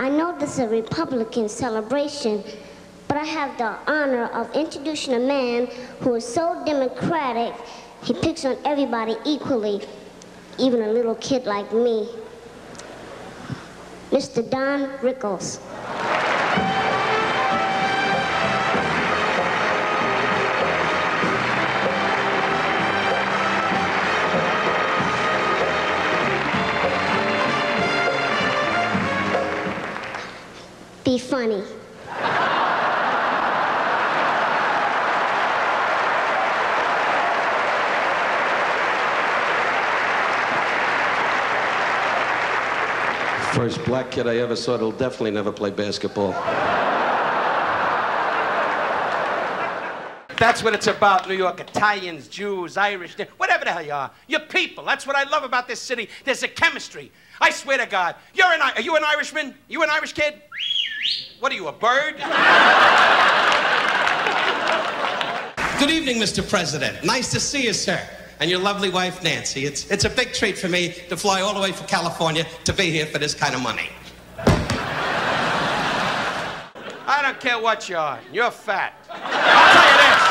I know this is a Republican celebration, but I have the honor of introducing a man who is so democratic, he picks on everybody equally, even a little kid like me. Mr. Don Rickles. Be funny. First black kid I ever saw that'll definitely never play basketball. That's what it's about, New York. Italians, Jews, Irish, whatever the hell you are. You're people. That's what I love about this city. There's a chemistry. I swear to God. You're an, are you an Irishman? You an Irish kid? What are you, a bird? Good evening, Mr. President. Nice to see you, sir. And your lovely wife, Nancy. It's, it's a big treat for me to fly all the way from California to be here for this kind of money. I don't care what you are. You're fat. I'll tell you this.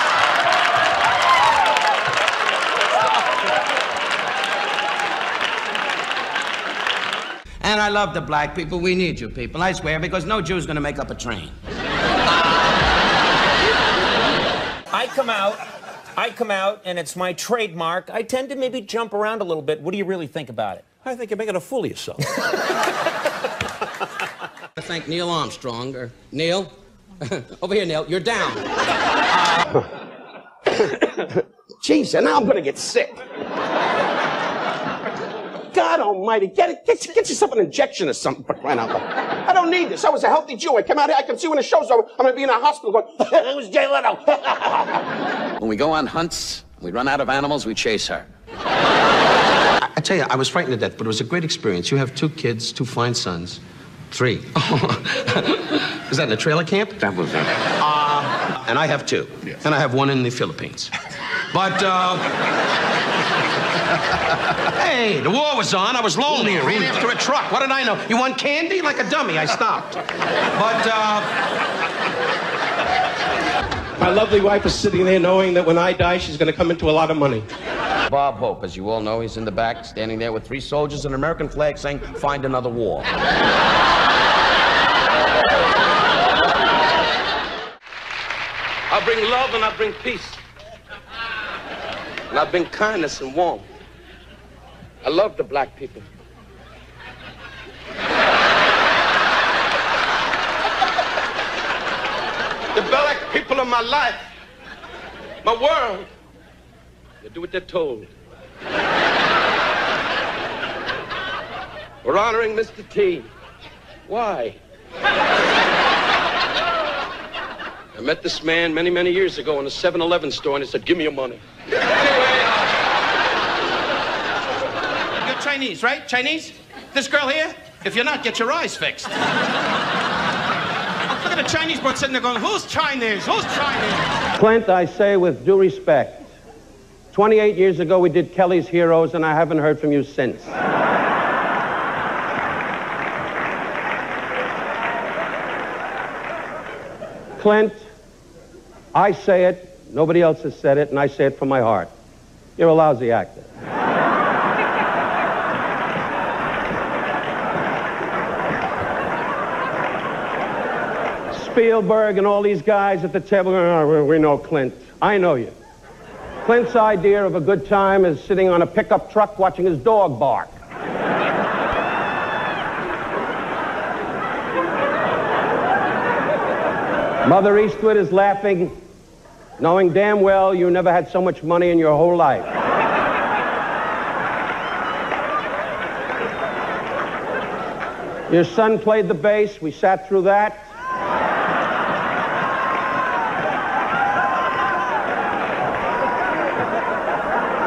And I love the black people. We need you people, I swear, because no Jew's gonna make up a train. I come out, I come out, and it's my trademark. I tend to maybe jump around a little bit. What do you really think about it? I think you're making a fool of yourself. I thank Neil Armstrong, or Neil. Over here, Neil. You're down. Jeez, and now I'm gonna get sick. God almighty, get it, get, get yourself an injection or something for crying out loud. I don't need this. I was a healthy Jew. I come out here, I can see when the show's over, I'm gonna be in a hospital going, it was Jay Leno. When we go on hunts, we run out of animals, we chase her. I, I tell you, I was frightened to death, but it was a great experience. You have two kids, two fine sons. Three. Is that in a trailer camp? That was it. Uh, and I have two. Yes. And I have one in the Philippines. But, uh. Hey, the war was on. I was lonely. I ran after a truck. What did I know? You want candy? Like a dummy, I stopped. But, uh. My lovely wife is sitting there knowing that when I die, she's gonna come into a lot of money. Bob Hope, as you all know, he's in the back, standing there with three soldiers and an American flag saying, find another war. I bring love and I bring peace. And I bring kindness and warmth. I love the black people. the black people of my life, my world, they do what they're told. We're honoring Mr. T. Why? I met this man many, many years ago in a 7 Eleven store, and he said, Give me your money. You're Chinese, right? Chinese? This girl here? If you're not, get your eyes fixed. Look at the Chinese boy sitting there going, Who's Chinese? Who's Chinese? Clint, I say with due respect, 28 years ago we did Kelly's Heroes, and I haven't heard from you since. Clint, I say it, nobody else has said it, and I say it from my heart. You're a lousy actor. Spielberg and all these guys at the table, oh, we know Clint. I know you. Clint's idea of a good time is sitting on a pickup truck watching his dog bark. Mother Eastwood is laughing, knowing damn well you never had so much money in your whole life. Your son played the bass. We sat through that.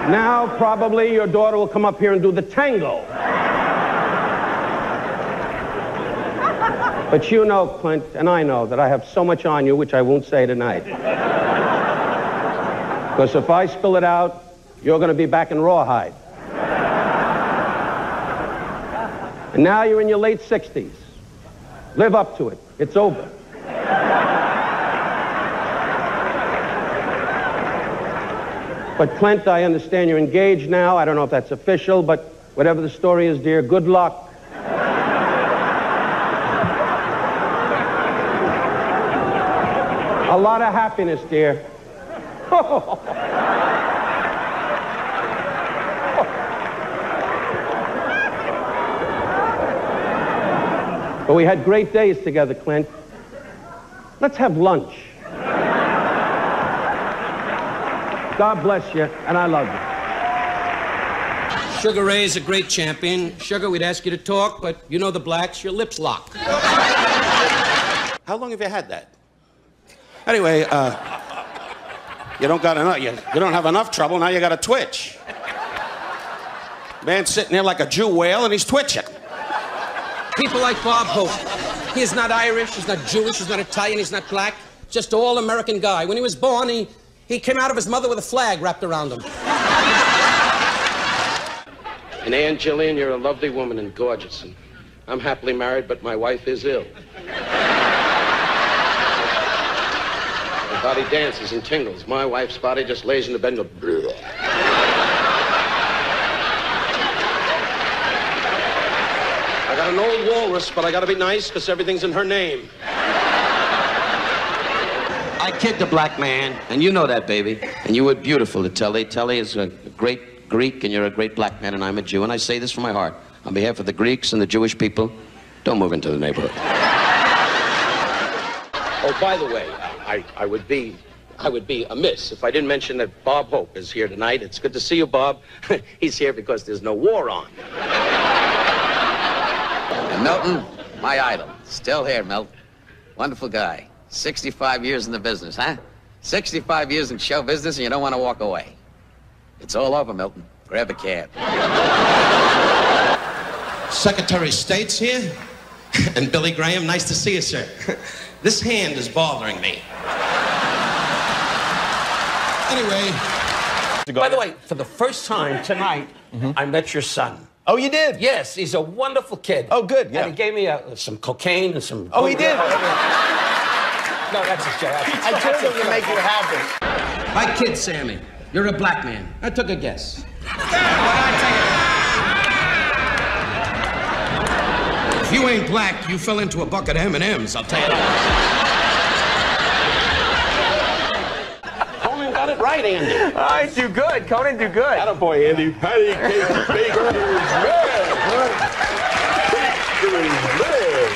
Now, probably your daughter will come up here and do the tango. But you know, Clint, and I know that I have so much on you, which I won't say tonight. Because if I spill it out, you're going to be back in Rawhide. And now you're in your late 60s. Live up to it. It's over. But Clint, I understand you're engaged now. I don't know if that's official, but whatever the story is, dear, good luck. A lot of happiness, dear. but we had great days together, Clint. Let's have lunch. God bless you, and I love you. Sugar Ray is a great champion. Sugar, we'd ask you to talk, but you know the blacks, your lips lock. How long have you had that? Anyway, uh, you don't got enough. You, you don't have enough trouble. Now you got a twitch. Man sitting there like a Jew whale, and he's twitching. People like Bob Hope. He is not Irish, he's not Jewish, he's not Italian, he's not black. Just all American guy. When he was born, he, he came out of his mother with a flag wrapped around him. And Ann Jillian, you're a lovely woman and gorgeous. And I'm happily married, but my wife is ill. Her body dances and tingles. My wife's body just lays in the bed and goes. I got an old walrus, but I gotta be nice because everything's in her name. I kid the black man, and you know that, baby. And you were beautiful to Telly. Telly is a great Greek, and you're a great black man, and I'm a Jew. And I say this from my heart. On behalf of the Greeks and the Jewish people, don't move into the neighborhood. oh, by the way, I, I would be I would be amiss if I didn't mention that Bob Hope is here tonight. It's good to see you, Bob. He's here because there's no war on. And Milton, my idol. Still here, Milton. Wonderful guy. 65 years in the business, huh? 65 years in show business and you don't want to walk away. It's all over, Milton. Grab a cab. Secretary of State's here. and Billy Graham, nice to see you, sir. this hand is bothering me. Anyway, by the way, for the first time tonight, I met your son. Oh, you did? Yes, he's a wonderful kid. Oh, good, yeah. And he gave me uh, some cocaine and some. Oh, he did? No, that's a joke. I told him to make you happy. I kid Sammy. You're a black man. I took a guess. If you ain't black, you fell into a bucket of M&Ms, I'll tell you that. Conan got it right, Andy. I do good. Conan, do good. boy, Andy. Patty cake, bacon is red. Bacon is red.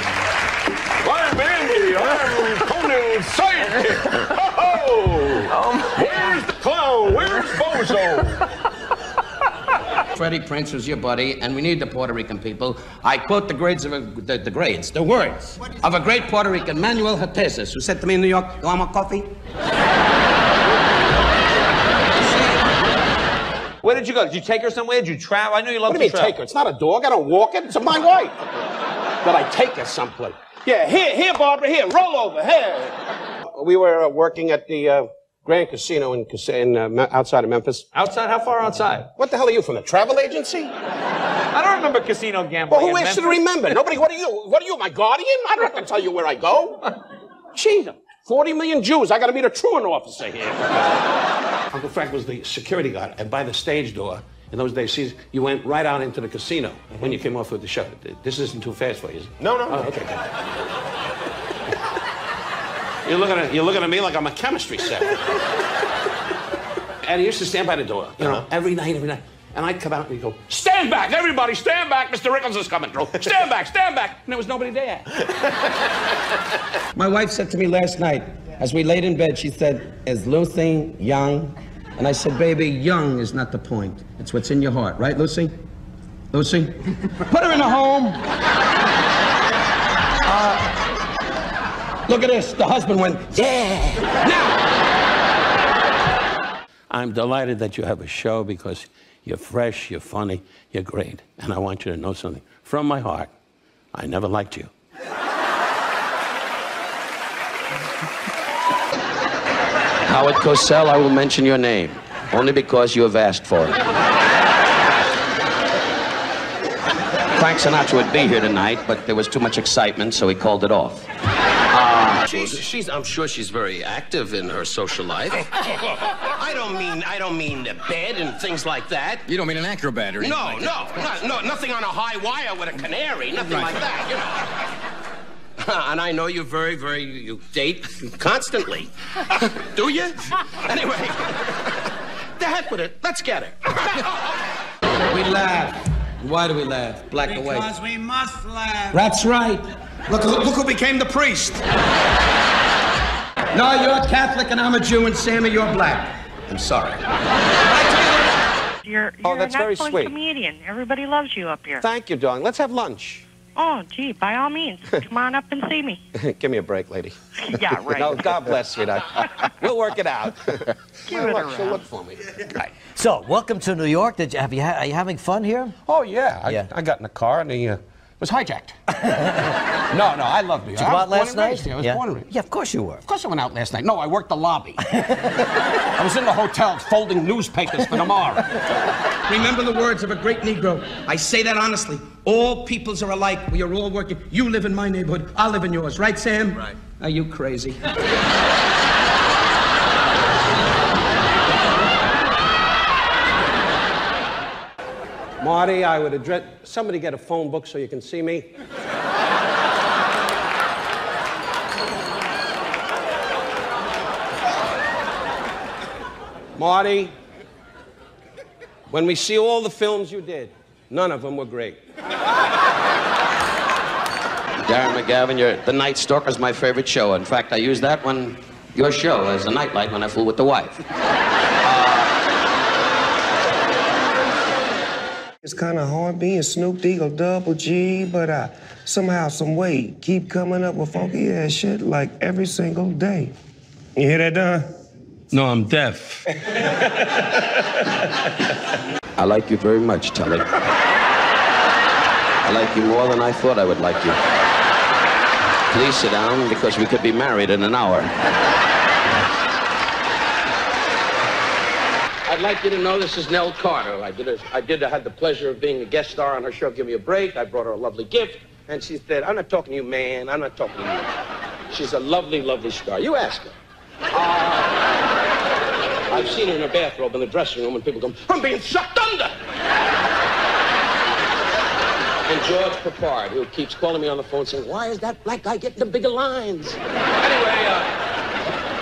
I'm Andy. I'm Conan's sidekick. Oh, Where's the clown? Where's Bozo? Freddie Prinze was your buddy, and we need the Puerto Rican people. I quote the grades of a, the, the grades, the words of a great Puerto Rican, Manuel Hatesis, who said to me in New York, "You want more coffee?" Where did you go? Did you take her somewhere? Did you travel? I know you love What do you mean, travel. take her? It's not a dog. I don't walk it. It's my wife. That I take her someplace. Yeah, here, here, Barbara, here. Roll over, here. We were uh, working at the uh, Grand Casino in, in uh, outside of Memphis. Outside? How far outside? What the hell are you from the travel agency? I don't remember casino gambling. Well, who is to remember? Nobody. What are you? What are you, my guardian? I don't have to tell you where I go. Gee, 40 million Jews. I got to meet a truant officer here. Uncle Frank was the security guard, and by the stage door. In those days, see, you went right out into the casino when you came off with the show. This isn't too fast for you, is it? No, no. Oh, okay. You're looking at you're looking at me like I'm a chemistry set. and he used to stand by the door, you know, uh-huh. every night, every night. And I'd come out and he'd go, Stand back, everybody, stand back. Mr. Rickles is coming through. Stand back, stand back. And there was nobody there. My wife said to me last night, as we laid in bed, she said, Is Lucy young? And I said, Baby, young is not the point. It's what's in your heart, right, Lucy? Lucy? Put her in a home. Uh, look at this. The husband went, Yeah. Now. I'm delighted that you have a show because you're fresh, you're funny, you're great. And I want you to know something. From my heart, I never liked you. Howard Cosell, I will mention your name, only because you have asked for it. Frank Sinatra would be here tonight, but there was too much excitement, so he called it off. Uh, she's, she's, I'm sure she's very active in her social life. I don't mean, I don't mean the bed and things like that. You don't mean an acrobat or anything No, like no, no, no, nothing on a high wire with a canary, nothing Right. like that, you know. And I know you very, very, you date constantly. Do you? Anyway, the heck with it. Let's get it. We laugh. Why do we laugh? Black and white. Because we must laugh. That's right. Look, look, look who became the priest. No, you're Catholic and I'm a Jew, and Sammy, you're black. I'm sorry. You're, Oh, you're that's an very excellent sweet. comedian. Everybody loves you up here. Thank you, darling. Let's have lunch. Oh, gee, by all means, come on up and see me. Give me a break, lady. Yeah, right. No, God bless, sweetheart. We'll work it out. Give it Look, she'll look for me. So, welcome to New York. Did you, have you are you having fun here? Oh, yeah. I, Yeah. I got in the car and he uh, was hijacked. no, no, I love New York. Did you go I out was born last night? raised. I was yeah. born and yeah, of course you were. Of course I went out last night. No, I worked the lobby. I was in the hotel folding newspapers for tomorrow. Remember the words of a great Negro. I say that honestly. All peoples are alike. We are all working. You live in my neighborhood. I live in yours. Right, Sam? Right. Are you crazy? Marty, I would address. Somebody get a phone book so you can see me. Marty, when we see all the films you did, none of them were great. Darren McGavin, your The Night Stalker is my favorite show. In fact, I use that one, your show, as a nightlight when I fool with the wife. It's kind of hard being Snoop Eagle Double G, but I somehow, some way, keep coming up with funky ass shit like every single day. You hear that, Don? No, I'm deaf. I like you very much, Tully. I like you more than I thought I would like you. Please sit down because we could be married in an hour. I'd like you to know this is Nell Carter. I did, a, I did. I had the pleasure of being a guest star on her show. Give me a break. I brought her a lovely gift, and she said, "I'm not talking to you, man. I'm not talking to you." She's a lovely, lovely star. You ask her. Uh, I've seen her in her bathrobe in the dressing room, and people go, "I'm being sucked under." And George Peppard, who keeps calling me on the phone saying, "Why is that black guy getting the bigger lines?"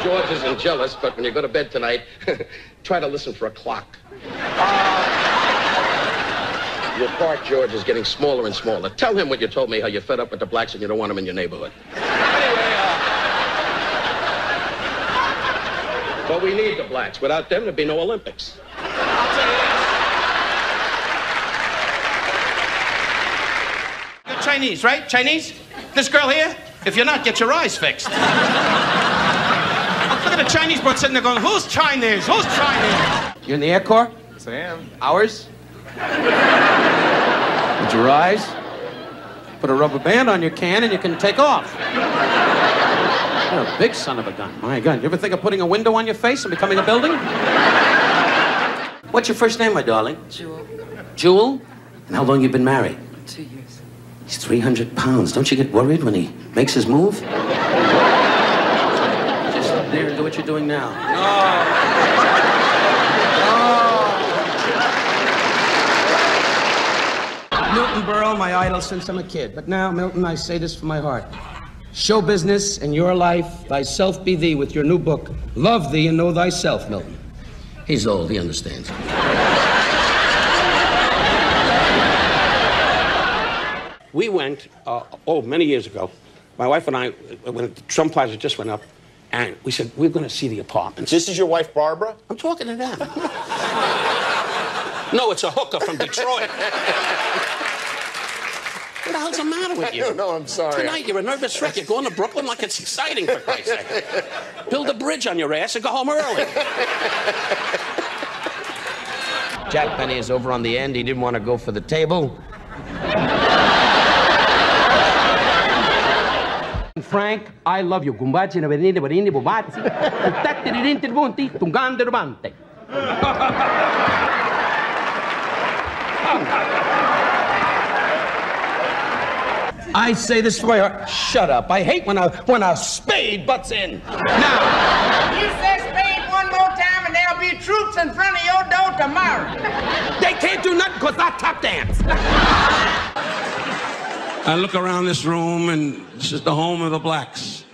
Anyway, George isn't jealous, but when you go to bed tonight, try to listen for a clock. Uh, your part, George, is getting smaller and smaller. Tell him what you told me, how you're fed up with the blacks and you don't want them in your neighborhood. Anyway, uh, but we need the blacks. Without them, there'd be no Olympics. I'll tell you this. You're Chinese, right? Chinese? This girl here? If you're not, get your eyes fixed. Look at the Chinese boy sitting there going, who's Chinese? Who's Chinese? You're in the Air Corps? Yes, I am. Ours? With your eyes? Put a rubber band on your can and you can take off. You're a big son of a gun. My God. You ever think of putting a window on your face and becoming a building? What's your first name, my darling? Jewel, Jewel? And how long you been married? two years. He's 300 pounds. Don't you get worried when he makes his move? There and do what you're doing now. No. Oh. Milton Berle, my idol since I'm a kid. But now, Milton, I say this from my heart. Show business and your life, thyself be thee with your new book. Love thee and know thyself, Milton. He's old. He understands. We went, uh, oh, many years ago. My wife and I, when the Trump Plaza just went up, and we said, we're going to see the apartments. This is your wife, Barbara? I'm talking to them. no, it's a hooker from Detroit. What the hell's the matter with you? No, I'm sorry. Tonight, you're a nervous wreck. You're going to Brooklyn like it's exciting, for Christ's sake. Build a bridge on your ass and go home early. Jack Benny is over on the end. He didn't want to go for the table. Frank, I love you. Gumbachi na berini berini bubatsi. Tatti ririnti bunti, tungande rubante. I say this for my heart. Shut up. I hate when a when a spade butts in. Now, You say spade one more time and there'll be troops in front of your door tomorrow. they can't do nothing because I tap dance. I look around this room and this is the home of the blacks.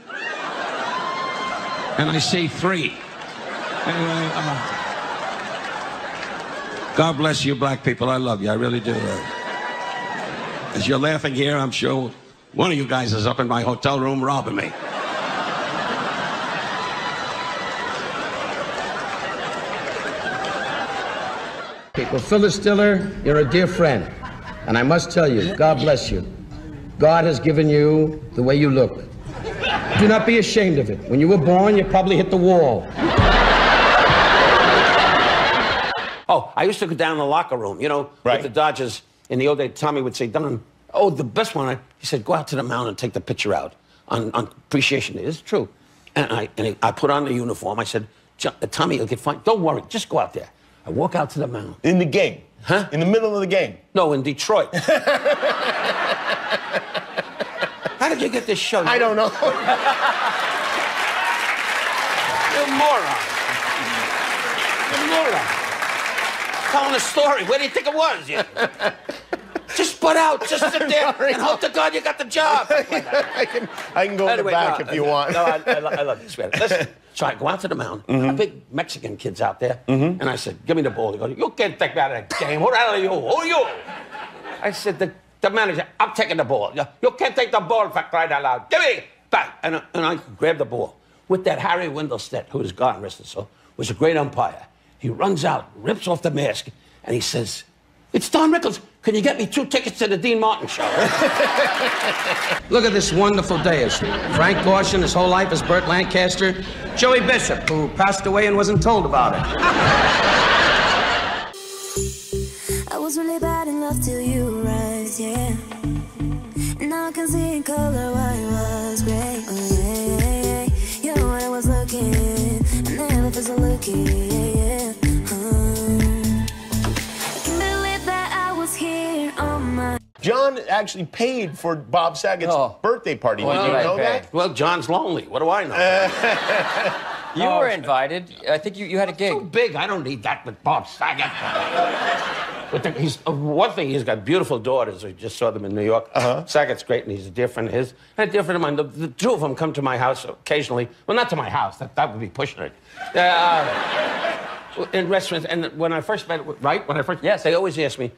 And I see three. Anyway, uh, God bless you, black people. I love you. I really do. As you're laughing here, I'm sure one of you guys is up in my hotel room robbing me. People, Phyllis Diller, you're a dear friend. And I must tell you, God bless you. God has given you the way you look. Do not be ashamed of it. When you were born, you probably hit the wall. Oh, I used to go down in the locker room, you know, with the Dodgers. In the old days, Tommy would say, Don, oh, the best one. He said, go out to the mound and take the picture out on, on appreciation day. It's true. And I, and I put on the uniform. I said, Tommy, you'll get fine. Don't worry, just go out there. I walk out to the mound. In the game? Huh? In the middle of the game? No, in Detroit. How did you get this show? I don't know. You're a moron. You're a moron. Telling a story. Where do you think it was? Just put out. Just sit there and hope to God you got the job. I can, I can go in the Anyway, back no, if you want. No, I, I, lo- I love you, sweetheart. Listen, so I go out to the mound. Mm-hmm. Big Mexican kids out there. And I said, give me the ball. He goes, you can't take me out of that game. Who the hell are you? Who are you? I said, the, the manager, I'm taking the ball. You, can't take the ball for crying out loud. Give me back. And, I- and I grabbed the ball. With that Harry Wendelstedt, who is gone, rest his soul, was a great umpire. He runs out, rips off the mask, and he says, it's Don Rickles. Can you get me two tickets to the Dean Martin show? Look at this wonderful day. It's Frank Gorshin, his whole life is Burt Lancaster. Joey Bishop, who passed away and wasn't told about it. I was really bad in love till you arrived, yeah. Now I can see in color why it was great. Oh, yeah, yeah, yeah. You know what I was looking. I never felt so lucky, yeah, yeah. John actually paid for Bob Saget's birthday party. Did you know that? Well, John's lonely. What do I know? You were invited. I think you, you had a gig. So big. I don't need that with Bob Saget. But the, he's, uh, one thing, he's got beautiful daughters. I just saw them in New York. Uh-huh. Saget's great, and he's a dear friend of his. And a dear friend of mine. The, the two of them come to my house occasionally. Well, not to my house. That, that would be pushing it. Uh, in restaurants, and when I first met, right? When I first, yes, they always ask me,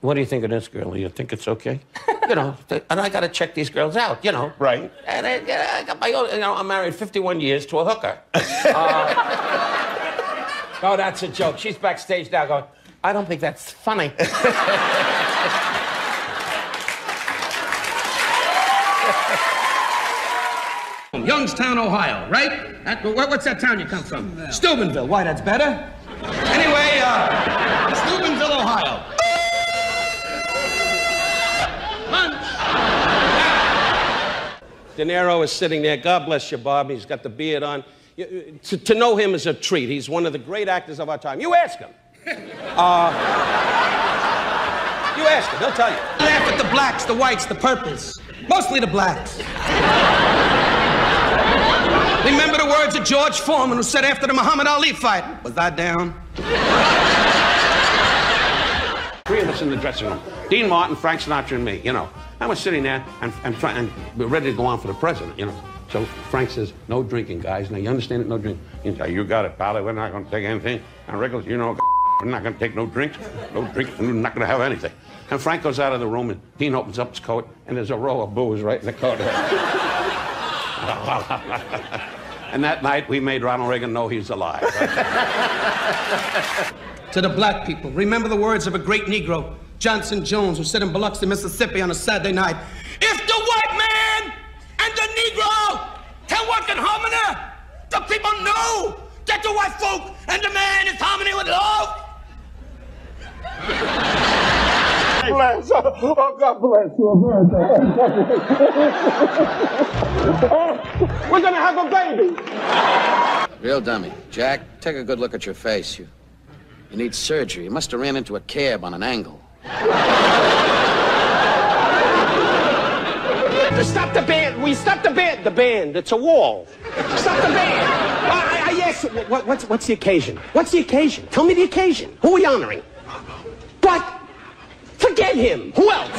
"What do you think of this girl? You think it's okay?" you know, and I got to check these girls out. You know, right? And I, I got my own. You know, I'm married 51 years to a hooker. Uh, oh, that's a joke. She's backstage now, going, "I don't think that's funny." Youngstown, Ohio, right? That, what- what's that town you come from? Steubenville. Why, that's better. Anyway, uh, Steubenville, Ohio. Lunch. De Niro is sitting there. God bless you, Bob. He's got the beard on. You- To, to know him is a treat. He's one of the great actors of our time. You ask him. Uh, you ask him. He'll tell you. Laugh at the blacks, the whites, the purples. Mostly the blacks. Remember the words of George Foreman who said after the Muhammad Ali fight, was I down? Three of us in the dressing room. Dean Martin, Frank Sinatra, and me, you know. I was sitting there and, and, try, and we're ready to go on for the president, you know. So Frank says, no drinking, guys. Now, you understand it? No drinking. He says, you got it, pal. We're not going to take anything. And Rickles, you know, we're not going to take no drinks. No drinks. We're not going to have anything. And Frank goes out of the room, and Dean opens up his coat, and there's a row of booze right in the coat. and that night, we made Ronald Reagan know he's alive. to the black people, remember the words of a great Negro, Johnson Jones, who said in Biloxi, Mississippi on a Saturday night, If the white man and the Negro can work in harmony, the people know that the white folk and the man is harmony with love. Oh, oh, bless. Oh, God bless you. We're gonna have a baby. Real dummy. Jack, take a good look at your face. You, you need surgery. You must have ran into a cab on an angle. Stop the band. We stop the band. The band. It's a wall. Stop the band. I, I asked, what, what's, what's the occasion? What's the occasion? Tell me the occasion. Who are we honoring? What? Forget him. Who else?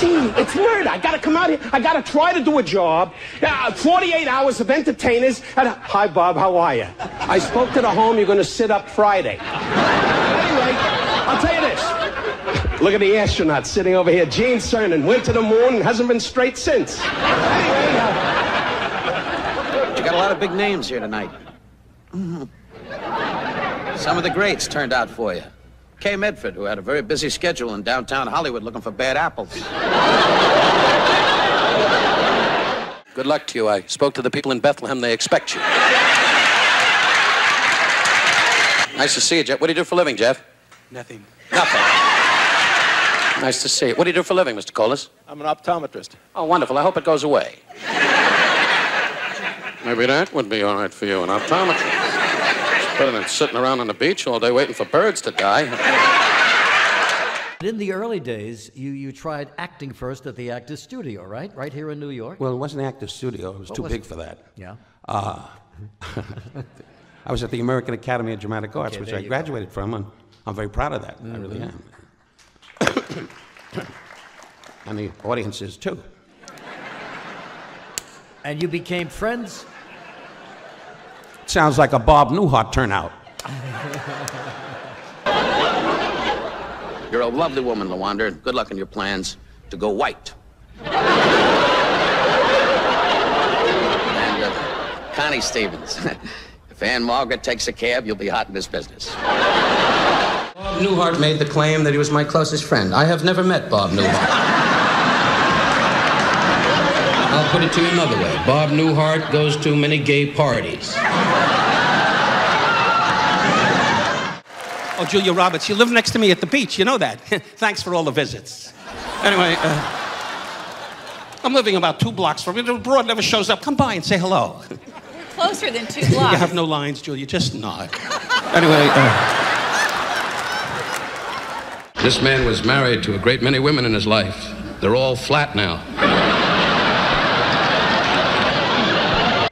Gee, it's murder. I gotta come out here. I gotta try to do a job. Uh, 48 hours of entertainers. And, Hi, Bob. How are you? I spoke to the home. You're gonna sit up Friday. anyway, I'll tell you this. Look at the astronaut sitting over here. Gene Cernan went to the moon and hasn't been straight since. Anyway, uh, You got a lot of big names here tonight. Mhm. Some of the greats turned out for you. Kay Medford, who had a very busy schedule in downtown Hollywood looking for bad apples. Good luck to you. I spoke to the people in Bethlehem. They expect you. Nice to see you, Jeff. What do you do for a living, Jeff? Nothing. Nothing. Nice to see you. What do you do for a living, Mr. Colas? I'm an optometrist. Oh, wonderful. I hope it goes away. Maybe that would be all right for you, an optometrist. It's better than sitting around on the beach all day waiting for birds to die. In the early days, you, you tried acting first at the Actors Studio, right? Right here in New York? Well, it wasn't the Actors Studio. It was What too was big it? for that. Yeah. Uh, I was at the American Academy of Dramatic Arts, Okay, which I you go. graduated from, and I'm very proud of that. I really Mhm. am. and the audience is too. And you became friends? Sounds like a Bob Newhart turnout. You're a lovely woman, Lawanda, good luck in your plans to go white. and uh, Connie Stevens, if Ann-Margret takes a cab, you'll be hot in this business. Bob Newhart made the claim that he was my closest friend. I have never met Bob Newhart. I'll put it to you another way. Bob Newhart goes to many gay parties. Oh, Julia Roberts, you live next to me at the beach. You know that. Thanks for all the visits. Anyway, uh, I'm living about two blocks from you. The broad never shows up. Come by and say hello. We're closer than two blocks. you blocks. have no lines, Julia. Just nod. Anyway, uh, This man was married to a great many women in his life. They're all flat now.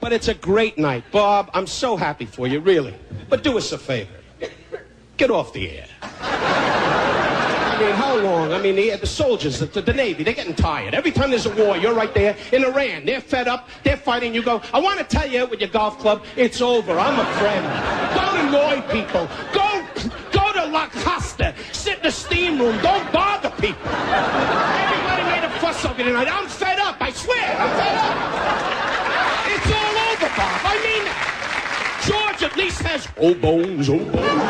But it's a great night. Bob, I'm so happy for you, really. But do us a favor. Get off the air. I mean, how long? I mean, the, the soldiers, the, the Navy, they're getting tired. Every time there's a war, you're right there. In Iran, they're fed up. They're fighting. You go, I want to tell you with your golf club, it's over. I'm a friend. Don't annoy people. Go, go to La Costa. Sit in the steam room. Don't bother people. Everybody made a fuss over tonight. I'm fed up. I swear. I'm fed up. It's all over, Bob. I mean that. George least has oh bones, oh bones, oh bones.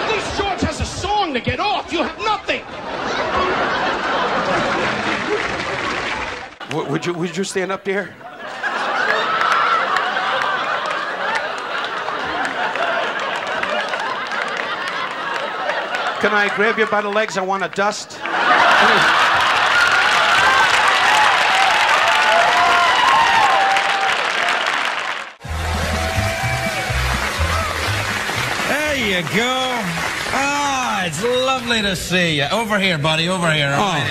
At least George has a song to get off. You have nothing. w- would you would you stand up there? Can I grab you by the legs? I want to dust. you go. Ah, it's lovely to see you. Over here, buddy. Over here. Right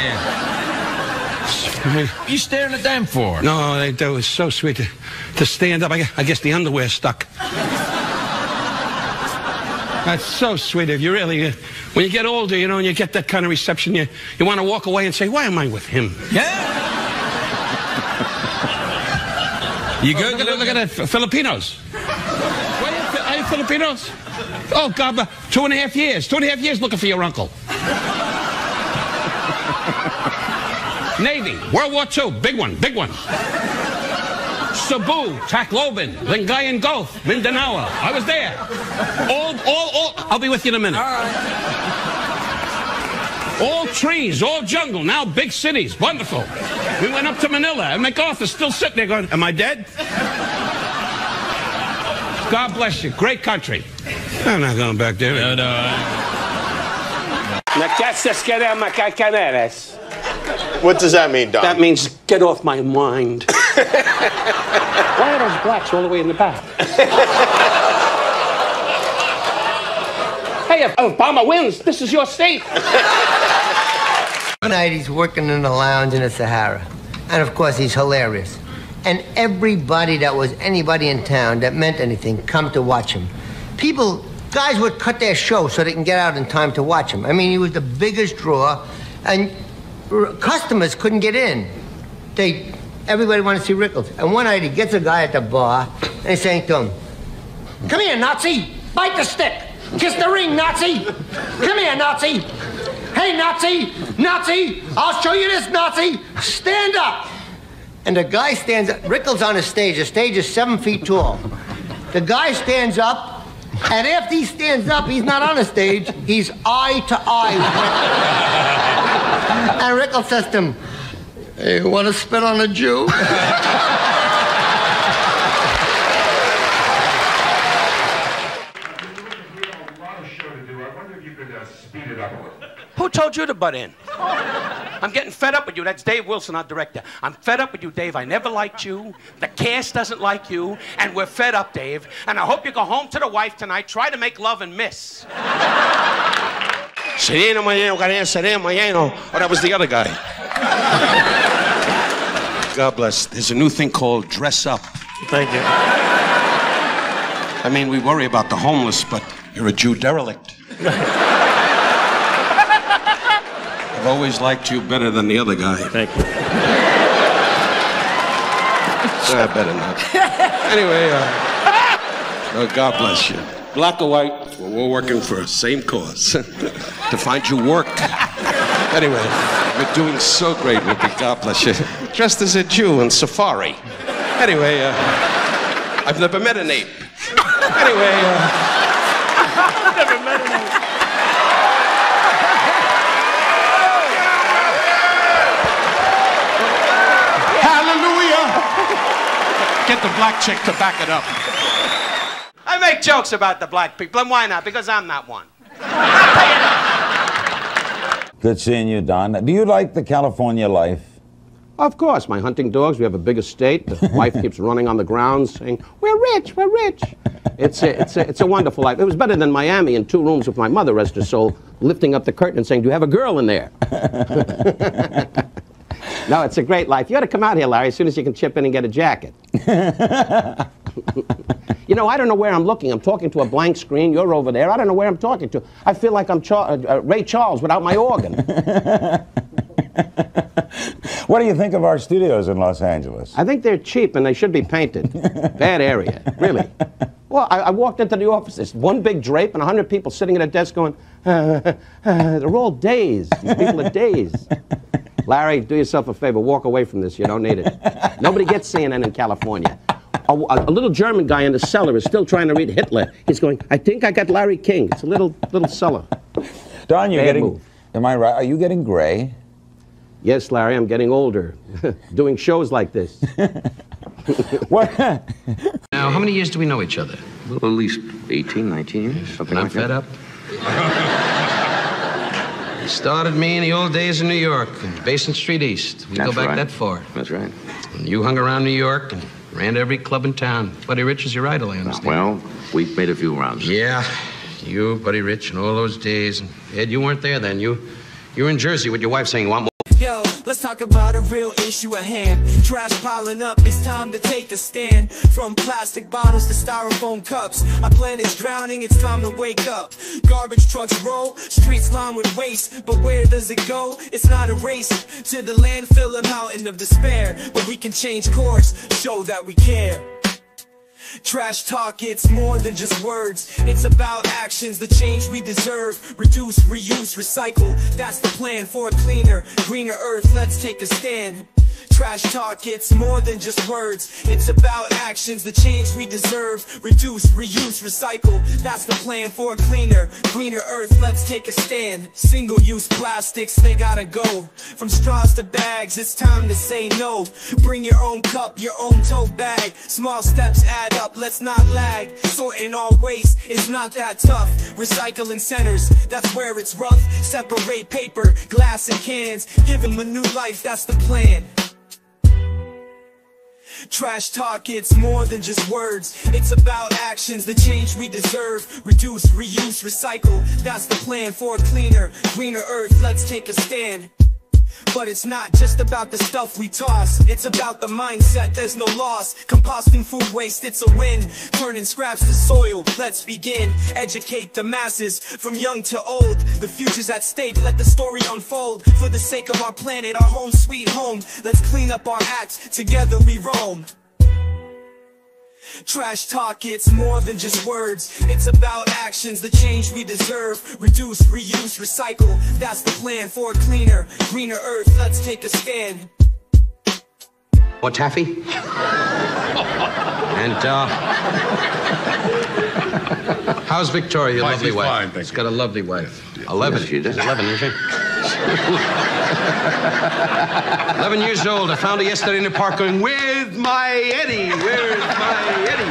here. You staring at them for? No, they, that was so sweet to, to stand up. I, I guess the underwear stuck. That's so sweet of you, really. Uh, When you get older, you know, and you get that kind of reception, you, you want to walk away and say, why am I with him? Yeah. You good? Look, at- look at that, Filipinos. What are you, are you Filipinos? Oh, God, two and a half years. Two and a half years looking for your uncle. Navy, World War II, big one, big one. Cebu, Tacloban, Lingayen Gulf, Mindanao. I was there. All, all, all. I'll be with you in a minute. All, right. All trees, all jungle, now big cities. Wonderful. We went up to Manila, and MacArthur's still sitting there going, Am I dead? God bless you. Great country. I'm not going back there. No, no. What does that mean, Don? That means get off my mind. Why are those blacks all the way in the back? hey, if Obama wins, this is your state. One night he's working in a lounge in the Sahara. And of course, he's hilarious. And everybody that was anybody in town that meant anything come to watch him. People, guys would cut their show so they can get out in time to watch him. I mean, he was the biggest draw, and customers couldn't get in. They, everybody wanted to see Rickles. And one night he gets a guy at the bar, and he's saying to him, Come here, Nazi! Bite the stick! Kiss the ring, Nazi! Come here, Nazi! Hey, Nazi! Nazi! I'll show you this, Nazi! Stand up! And the guy stands up. Rickles on the stage. The stage is seven feet tall. The guy stands up, and after he stands up, he's not on a stage. He's eye to eye. and Rickles says to him, Hey, you want to spit on a Jew? Who told you to butt in? I'm getting fed up with you. That's Dave Wilson, our director. I'm fed up with you, Dave. I never liked you. The cast doesn't like you. And we're fed up, Dave. And I hope you go home to the wife tonight, try to make love and miss. Sereno, Mayeno, Garena, Sereno, Mayeno. Oh, that was the other guy. God bless. There's a new thing called dress up. Thank you. I mean, we worry about the homeless, but you're a Jew derelict. I've always liked you better than the other guy. Thank you. I better not. Anyway, uh, oh, God bless you. Black or white, well, we're working for the same cause to find you work. Anyway, you're doing so great with it. God bless you. Dressed as a Jew in safari. Anyway, uh, I've never met an ape. Anyway, uh, I've never met an ape. Get the black chick to back it up. I make jokes about the black people, and why not? Because I'm not one. Good seeing you, Don. Do you like the California life? Of course, my hunting dogs. We have a big estate. The wife keeps running on the grounds saying, "We're rich, we're rich." It's a, it's a, it's a wonderful life. It was better than Miami in two rooms with my mother, rest her soul, lifting up the curtain and saying, "Do you have a girl in there?" no, it's a great life. You ought to come out here, Larry, as soon as you can chip in and get a jacket. you know, I don't know where I'm looking. I'm talking to a blank screen. You're over there. I don't know where I'm talking to. I feel like I'm Char- uh, uh, Ray Charles without my organ. What do you think of our studios in Los Angeles? I think they're cheap and they should be painted. Bad area, really. Well, I, I walked into the office. There's one big drape and a hundred people sitting at a desk going, uh, uh, they're all dazed. These people are dazed. Larry, do yourself a favor. Walk away from this. You don't need it. Nobody gets CNN in California. A, a- a little German guy in the cellar is still trying to read Hitler. He's going, I think I got Larry King. It's a little little cellar. Don, you're Bad getting. move. Am I right? Are you getting gray? Yes, Larry, I'm getting older. Doing shows like this. what? Now, how many years do we know each other? Well, at least 18, 19 years. Something I'm like fed that. up. Started me in the old days in New York, Basin Street East. We That's go back right. that far. That's right. And you hung around New York and ran to every club in town. Buddy Rich is your idol, I uh, understand. Well, we've made a few rounds. Yeah, you, Buddy Rich, and all those days. And Ed, you weren't there then. You, you were in Jersey with your wife saying you want more. Let's talk about a real issue at hand. Trash piling up, it's time to take a stand. From plastic bottles to styrofoam cups, our planet's drowning, it's time to wake up. Garbage trucks roll, streets lined with waste, but where does it go? It's not a race to the landfill, a mountain of despair. But we can change course, show that we care. Trash talk, it's more than just words. It's about actions, the change we deserve. Reduce, reuse, recycle. That's the plan for a cleaner, greener earth. Let's take a stand. Trash talk, it's more than just words. It's about actions, the change we deserve. Reduce, reuse, recycle. That's the plan for a cleaner, greener earth. Let's take a stand. Single use plastics, they gotta go. From straws to bags, it's time to say no. Bring your own cup, your own tote bag. Small steps add up, let's not lag. Sorting all waste is not that tough. Recycling centers, that's where it's rough. Separate paper, glass, and cans. Give them a new life, that's the plan. Trash talk, it's more than just words. It's about actions, the change we deserve. Reduce, reuse, recycle. That's the plan for a cleaner, greener earth. Let's take a stand. But it's not just about the stuff we toss. It's about the mindset, there's no loss. Composting food waste, it's a win. Turning scraps to soil, let's begin. Educate the masses, from young to old. The future's at stake, let the story unfold. For the sake of our planet, our home sweet home. Let's clean up our acts, together we roam. Trash talk, it's more than just words. It's about actions, the change we deserve. Reduce, reuse, recycle. That's the plan for a cleaner, greener earth. Let's take a stand. What, Taffy? and, uh. How's Victoria, your lovely wife? fine, thank She's got a lovely wife. Eleven. Yes, she does. Eleven, isn't she? Eleven years old. I found her yesterday in the park going, With my Eddie? Where's my Eddie?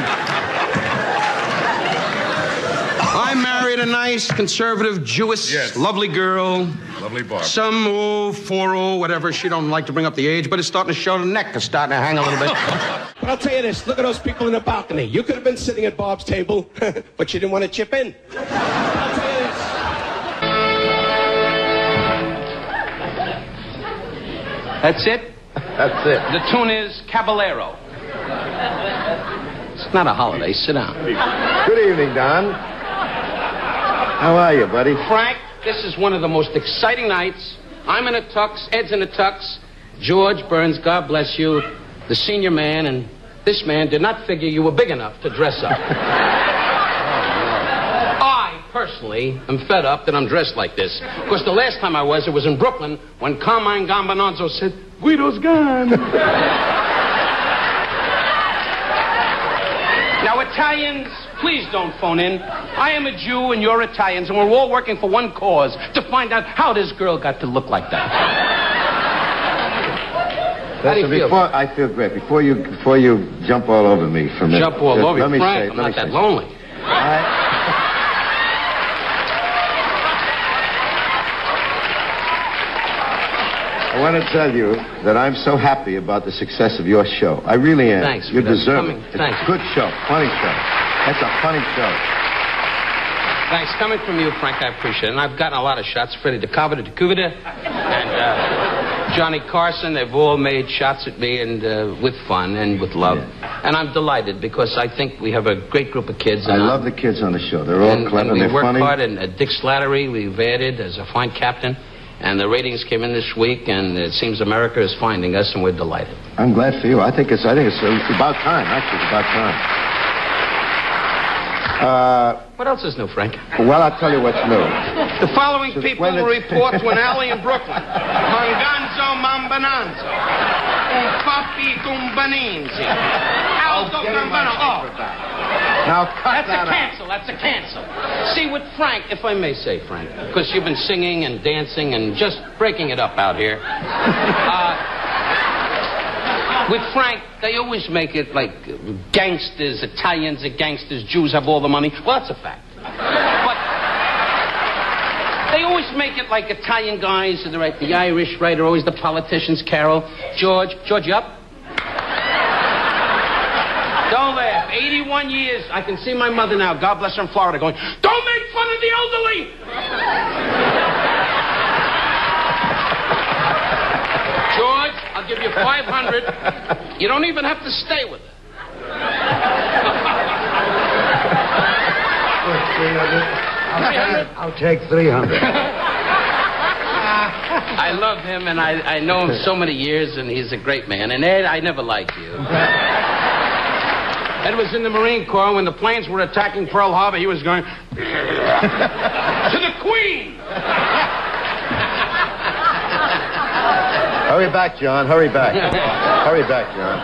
I a nice, conservative, Jewish, Yes. lovely girl. Lovely Barb. Some oh, four oh, whatever. She don't like to bring up the age, but it's starting to show. The neck is starting to hang a little bit. But I'll tell you this, look at those people in the balcony. You could have been sitting at Bob's table, but you didn't want to chip in. I'll tell you this. That's it? That's it. The tune is Caballero. it's not a holiday. Sit down. Good evening, Don. How are you, buddy? Frank, this is one of the most exciting nights. I'm in a tux, Ed's in a tux. George Burns, God bless you, the senior man, and this man did not figure you were big enough to dress up. Oh, I, personally, am fed up that I'm dressed like this. Because the last time I was, it was in Brooklyn when Carmine Gambonazzo said, Guido's gone. Now, Italians, please don't phone in. I am a Jew and you're Italians, and we're all working for one cause to find out how this girl got to look like that. How do you feel? before I feel great. Before you before you jump all over me for a minute. Jump all just over let you, me Frank. say, I'm let not me that say lonely. I want to tell you that I'm so happy about the success of your show. I really am. Thanks, You deserve Coming. it. It's Thanks. a good show. Funny show. That's a funny show. Thanks. Coming from you, Frank, I appreciate it. And I've gotten a lot of shots. Freddie DeCavita, DeCuvita, and uh, Johnny Carson. They've all made shots at me and uh, with fun and with love. And I'm delighted because I think we have a great group of kids. I love the kids on the show. They're all and, clever. and we they're work funny. hard. And uh, Dick Slattery, we've added as a fine captain. And the ratings came in this week, and it seems America is finding us, and we're delighted. I'm glad for you. I think it's I think it's uh, about time. Actually, it's about time. Uh, What else is new, Frank? well, I'll tell you what's new. The following So people will report to an alley in Brooklyn. Manganzo Mambananzo. Un papi cumbaninzi. Aldo Gambano. Oh, Now cut that's that a out. cancel. That's a cancel. See, with Frank, if I may say, Frank, because you've been singing and dancing and just breaking it up out here. Uh, with Frank, they always make it like gangsters, Italians are gangsters, Jews have all the money. Well, that's a fact. But they always make it like Italian guys, they're right, the Irish, right, are always the politicians, Carol. George, George, you up? years. I can see my mother now, God bless her, in Florida, going, Don't make fun of the elderly! George, I'll give you 500. You don't even have to stay with her. I'll take, I'll take 300. I love him, and I, I know him so many years, and he's a great man. And Ed, I never liked you. Ed was in the Marine Corps when the planes were attacking Pearl Harbor. He was going to the Queen. Hurry back, John. Hurry back. Hurry back, John.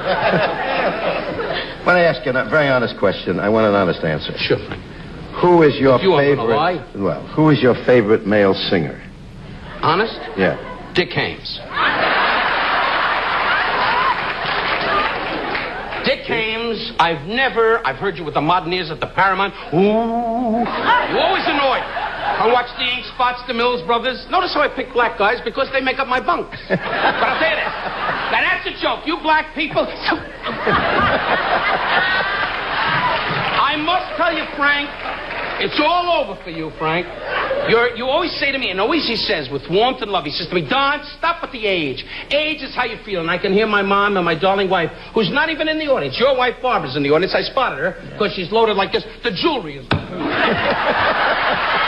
when I ask you a very honest question, I want an honest answer. Sure. Who is your you favorite? Well, who is your favorite male singer? Honest? Yeah. Dick Haymes. Dick Haymes, I've never, I've heard you with the Modernaires at the Paramount. Ooh. You always annoyed. I watch the Ink Spots, the Mills Brothers. Notice how I pick black guys because they make up my bunks. but I'll tell you this. Now that's a joke. You black people. I must tell you, Frank, it's all over for you, Frank. You're, you always say to me, and always he says, with warmth and love, he says to me, Don, stop with the age. Age is how you feel. And I can hear my mom and my darling wife, who's not even in the audience. Your wife, Barbara's in the audience. I spotted her because she's loaded like this. The jewelry is.